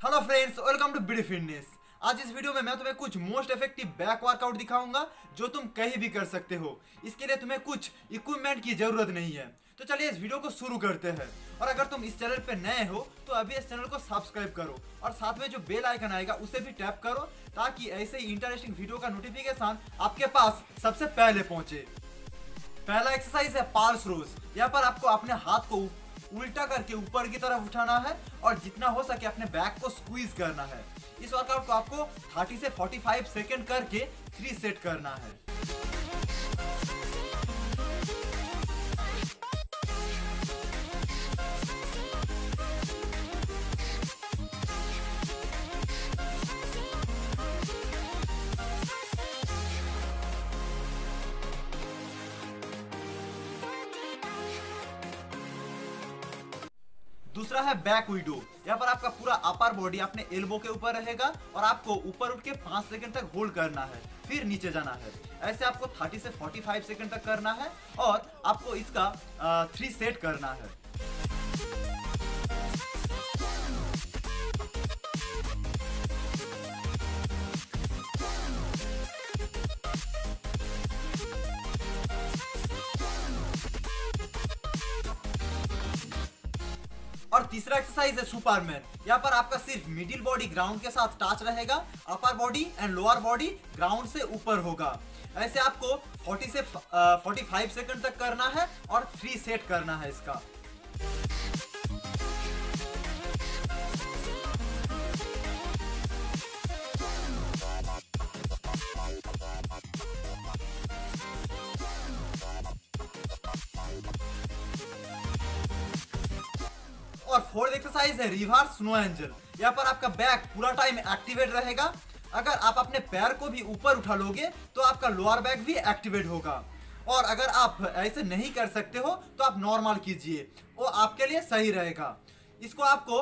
Hello friends welcome to BD fitness आज इस video में मैं तुम्हें कुछ मोस्ट इफ़ेक्टिव बैक वर्कआउट दिखाऊँगा, जो तुम कहीं भी कर सकते हो। इसके लिए तुम्हें कुछ इक्विपमेंट की ज़रूरत नहीं है। तो चलिए इस वीडियो को शुरू करते हैं। और अगर तुम इस चैनल पर नए हो तो अभी इस चैनल को सब्सक्राइब करो। और साथ में जो बेल आइकन आएगा, उसे भी टैप करो, ताकि ऐसे ही इंटरेस्टिंग वीडियो का नोटिफिकेशन आपके पास सबसे पहले पहुँचे। पहला एक्सरसाइज है पार्स रोज यहाँ पर आपको अपने हाथ को उल्टा करके ऊपर की तरफ़ उठाना है और जितना हो सके अपने बैक को स्क्वीज करना है। इस वर्कआउट को आपको 30 से 45 सेकंड करके थ्री सेट करना है। दूसरा है बैक विडो यहाँ पर आपका पूरा अपर बॉडी अपने एल्बो के ऊपर रहेगा और आपको ऊपर उठ के पाँच सेकंड तक होल्ड करना है फिर नीचे जाना है। ऐसे आपको 30 से 45 सेकंड तक करना है और आपको इसका आ, थ्री सेट करना है। और तीसरा एक्सरसाइज है सुपरमैन यहाँ पर आपका सिर्फ़ मिडिल बॉडी ग्राउंड के साथ टच रहेगा upper body and lower body ground से ऊपर होगा। ऐसे आपको 40 से uh, 45 सेकंड तक करना है और थ्री सेट करना है इसका। फोर्थ एक्सरसाइज है रिवर्स स्नो एंजल यहाँ पर आपका बैक पूरा टाइम एक्टिवेट रहेगा। अगर आप अपने पैर को भी ऊपर उठा लोगे तो आपका लोअर बैक भी एक्टिवेट होगा। और अगर आप ऐसे नहीं कर सकते हो तो आप नॉर्मल कीजिए। वो आपके लिए सही रहेगा। इसको आपको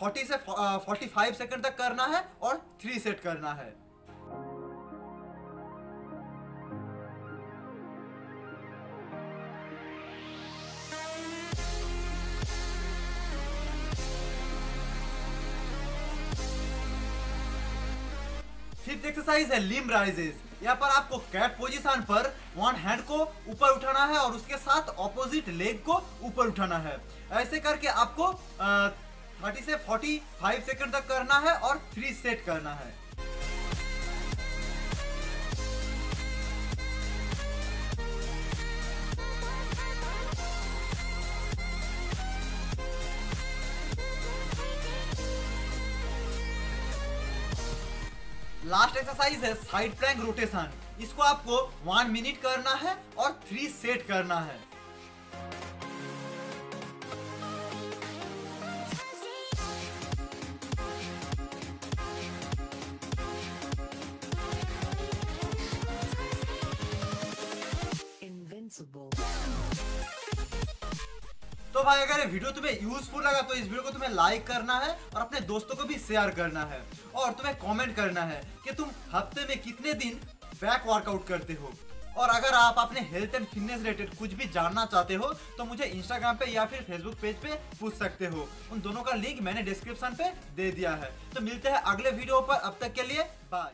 40 से 45 सेकंड तक करना है और थ्री सेट करना है। फिफ्थ एक्सरसाइज है लिम राइजेस यहाँ पर आपको कैट पोजीशन पर वन हैंड को ऊपर उठाना है और उसके साथ ऑपोजिट लेग को ऊपर उठाना है। ऐसे करके आपको थर्टी से फोर्टी फाइव सेकेंड तक करना है और थ्री सेट करना है। लास्ट एक्सरसाइज है साइड प्लैंक रोटेशन इसको आपको वन मिनट करना है और थ्री सेट करना है। तो भाई, अगर ये वीडियो तुम्हें यूजफुल लगा तो इस वीडियो को तुम्हें लाइक करना है और अपने दोस्तों को भी शेयर करना है। और तुम्हें कॉमेंट करना है कि तुम हफ़्ते में कितने दिन बैक वर्कआउट करते हो। और अगर आप अपने हेल्थ एंड फिटनेस रिलेटेड कुछ भी जानना चाहते हो तो मुझे इंस्टाग्राम पे या फिर फेसबुक पेज पे पूछ सकते हो। उन दोनों का लिंक मैंने डिस्क्रिप्शन पे दे दिया है। तो मिलते हैं अगले वीडियो पर। अब तक के लिए बाय